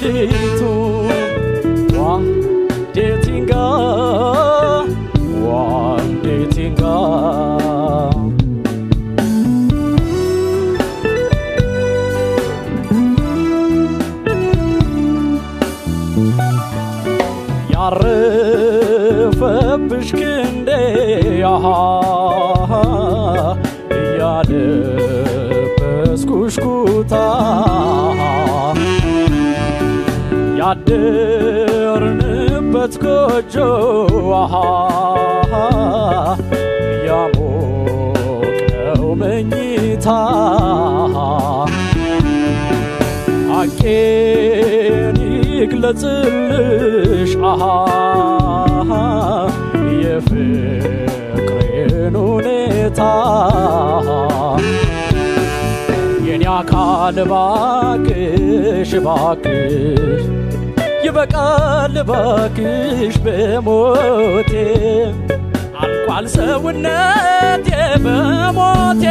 እንግዲህ ሌሊቱ ዋ እንዴት ይንጋ! ዋ እንዴት ይንጋ! ያረፈብሽ ክንዴ! አሃ! እያለበስኩሽ ኩታ ያደርንበት ጎጆ አሃ ያሞቀው መኝታ አቄን ይግለጽልሽ አሃ የፍቅሬን ሁኔታ የኔ አካል ባክሽ ባክሽ ይበቃል ባክሽ በሞቴ። አልቋል ሰውነቴ በሞቴ።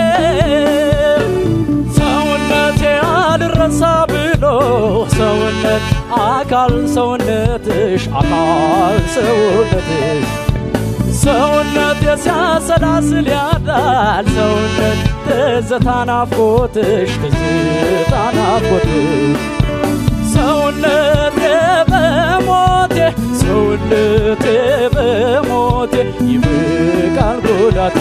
ሰውነቴ አልረሳ ብሎ ሰውነት አካል ሰውነትሽ አካል ሰውነትሽ። ሰውነት ሲያሰላስል ያዳል ሰውነት ትዝታ ናፍቆትሽ ትዝታ ናፍቆትሽ ሰውነቴ በሞቴ ይብቃል ጉዳቴ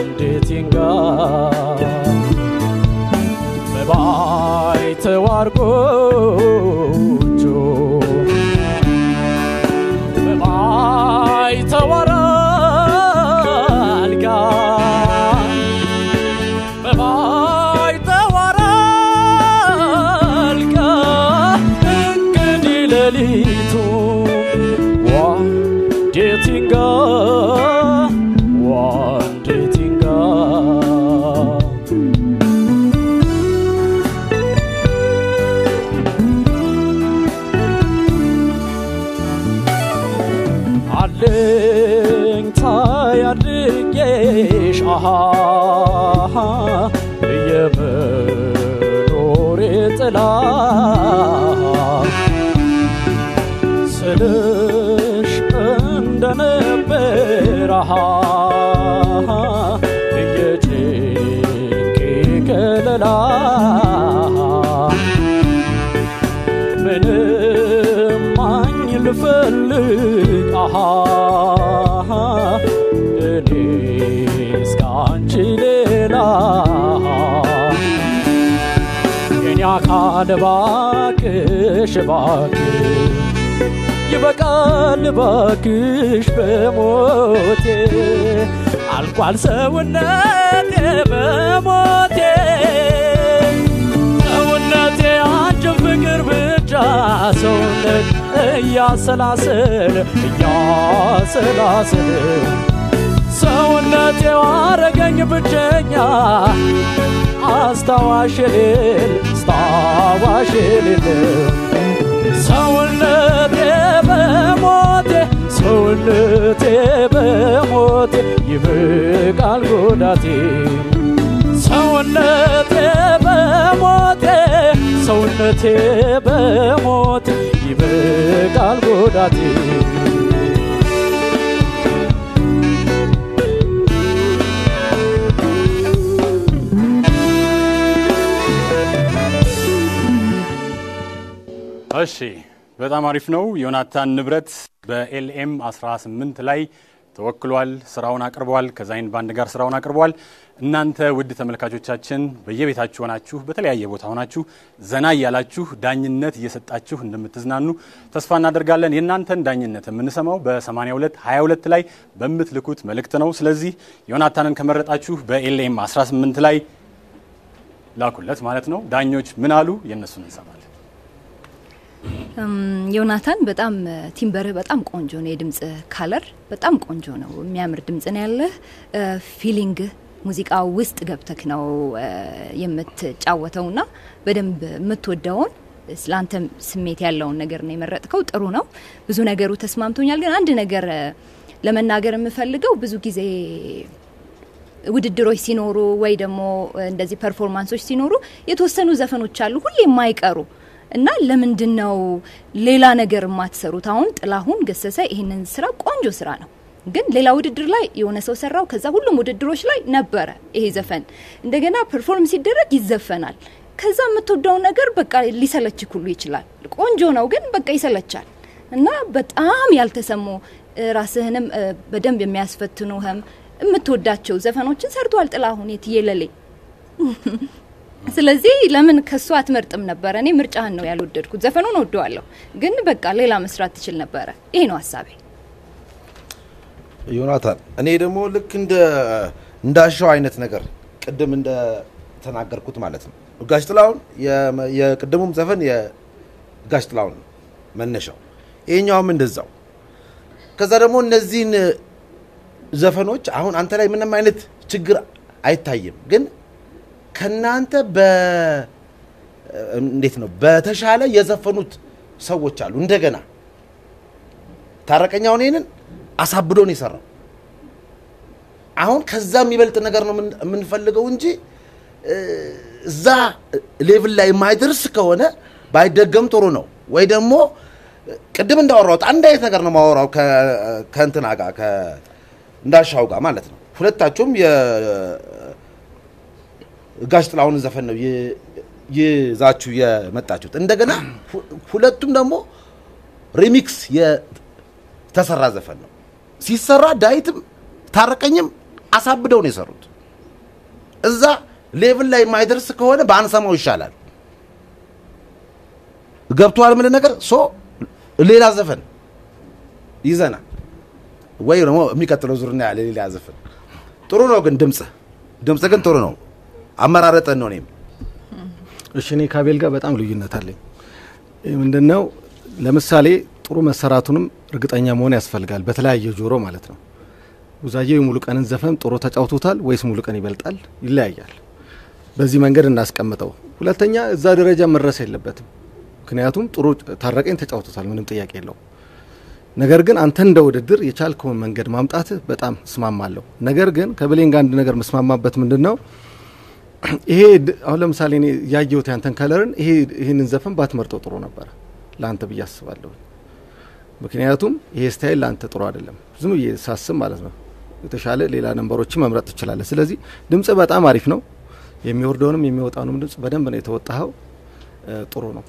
እንዴት ይንጋ? በማይተዋር ጎጆ በማይተዋር አልጋ በማይተዋር አልጋ እንግዲህ ሌሊቱ አለኝታ ያድርጌሽ አሃ የመኖሬ ጥላ ስልሽ እንደነበር። አሃ የጭንቄ ከለላ አካል ባክሽ ባክሽ ይበቃል ባክሽ በሞቴ አልቋል ሰውነቴ በሞቴ። ሰውነቴ አንቺን ፍቅር ብቻ ሰውነት እያሰላሰለ እያሰላሰለ ሰውነቴ አረገኝ ብቸኛ አስታዋሽ የሌል አስታዋሽ የሌለ ሰውነቴ በሞቴ ሰውነቴ በሞቴ ይብቃል ጉዳቴ። ሰውነቴ በሞቴ ሰውነቴ በሞቴ ይበቃል ጉዳቴ እሺ በጣም አሪፍ ነው። ዮናታን ንብረት በኤልኤም 18 ላይ ተወክሏል። ስራውን አቅርበዋል። ከዛይን ባንድ ጋር ስራውን አቅርበዋል። እናንተ ውድ ተመልካቾቻችን በየቤታችሁ ሆናችሁ በተለያየ ቦታ ሆናችሁ ዘና እያላችሁ ዳኝነት እየሰጣችሁ እንደምትዝናኑ ተስፋ እናደርጋለን። የእናንተን ዳኝነት የምንሰማው በ82 22 ላይ በምትልኩት መልእክት ነው። ስለዚህ ዮናታንን ከመረጣችሁ በኤልኤም 18 ላይ ላኩለት ማለት ነው። ዳኞች ምን አሉ? የእነሱን እንሰማለን። ዮናታን በጣም timbre ህ በጣም ቆንጆ ነው። የድምጽ color በጣም ቆንጆ ነው። የሚያምር ድምጽ ነው ያለህ። feeling ህ ሙዚቃ ውስጥ ገብተክ ነው የምትጫወተውና በደንብ የምትወደውን ስለአንተ ስሜት ያለውን ነገር ነው የመረጥከው። ጥሩ ነው። ብዙ ነገሩ ተስማምቶኛል። ግን አንድ ነገር ለመናገር የምፈልገው ብዙ ጊዜ ውድድሮች ሲኖሩ ወይ ደግሞ እንደዚህ performance ኦች ሲኖሩ የተወሰኑ ዘፈኖች አሉ ሁሌ የማይቀሩ እና ለምንድን ነው ሌላ ነገር የማትሰሩት? አሁን ጥላሁን ገሰሰ ይህንን ስራ ቆንጆ ስራ ነው፣ ግን ሌላ ውድድር ላይ የሆነ ሰው ሰራው። ከዛ ሁሉም ውድድሮች ላይ ነበረ ይሄ ዘፈን። እንደገና perform ሲደረግ ይዘፈናል። ከዛ የምትወደው ነገር በቃ ሊሰለች ሁሉ ይችላል። ቆንጆ ነው፣ ግን በቃ ይሰለቻል። እና በጣም ያልተሰሙ ራስህንም በደንብ የሚያስፈትኑህም የምትወዳቸው ዘፈኖችን ሰርቷል ጥላሁን የትየለሌ ስለዚህ ለምን ከሱ አትመርጥም ነበረ? እኔ ምርጫህን ነው ያልወደድኩት። ዘፈኑን ወደዋለሁ፣ ግን በቃ ሌላ መስራት ትችል ነበረ። ይሄ ነው ሀሳቤ። ዮናታን፣ እኔ ደግሞ ልክ እንደ እንዳሻው አይነት ነገር ቅድም እንደ ተናገርኩት ማለት ነው። ጋሽ ጥላሁን የቅድሙም ዘፈን የጋሽ ጥላሁን መነሻው፣ ይሄኛውም እንደዛው። ከዛ ደግሞ እነዚህን ዘፈኖች አሁን አንተ ላይ ምንም አይነት ችግር አይታይም ግን ከናንተ እንዴት ነው በተሻለ የዘፈኑት ሰዎች አሉ። እንደገና ታረቀኛውን ይህንን አሳብዶ ነው የሰራው። አሁን ከዛ የሚበልጥ ነገር ነው የምንፈልገው እንጂ እዛ level ላይ የማይደርስ ከሆነ ባይደገም ጥሩ ነው። ወይ ደግሞ ቅድም እንዳወራሁት አንድ አይነት ነገር ነው ማወራው ከእንትና ጋር እንዳሻው ጋር ማለት ነው። ሁለታችሁም ጋሽ ጥላሁን ዘፈን ነው ይዛችሁ የመጣችሁት። እንደገና ሁለቱም ደግሞ remix የተሰራ ዘፈን ነው። ሲሰራ ዳዊትም ታረቀኝም አሳብደው ነው የሰሩት። እዛ level ላይ የማይደርስ ከሆነ በአንሰማው ይሻላል። ገብቶሃል? ምን ነገር so ሌላ ዘፈን ይዘና ወይ ደግሞ የሚቀጥለው ዙርና ያለ ሌላ ዘፈን ጥሩ ነው። ግን ድምፅ ድምፅ ግን ጥሩ ነው። አመራረጠን ነው። እኔም እሺ፣ እኔ ከአቤል ጋር በጣም ልዩነት አለኝ። ምንድነው ለምሳሌ ጥሩ መሰራቱንም እርግጠኛ መሆን ያስፈልጋል። በተለያየ ጆሮ ማለት ነው። ጉዛዬው የሙሉ ዘፈን ጥሩ ተጫውቶታል ወይስ ሙሉ ቀን ይበልጣል? ይለያያል። በዚህ መንገድ እናስቀምጠው። ሁለተኛ እዛ ደረጃ መድረስ የለበትም። ምክንያቱም ጥሩ ታረቀኝ ተጫውቶታል፣ ምንም ጥያቄ የለው። ነገር ግን አንተ እንደ ውድድር የቻልከውን መንገድ ማምጣት በጣም እስማማለሁ። ነገር ግን ከብሌን ጋር አንድ ነገር መስማማበት ምንድን ነው ይሄ አሁን ለምሳሌ እኔ ያየሁት ያንተን color ን ይሄ ይህንን ዘፈን ባትመርጠው ጥሩ ነበረ ለአንተ ብዬ አስባለሁ። ምክንያቱም ይሄ style ለአንተ ጥሩ አይደለም። ዝም ብዬ ሳስብ ማለት ነው። የተሻለ ሌላ number ኦችን መምረጥ ትችላለህ። ስለዚህ ድምጽ በጣም አሪፍ ነው። የሚወርደውንም የሚወጣውንም ድምጽ በደንብ ነው የተወጣኸው። ጥሩ ነው።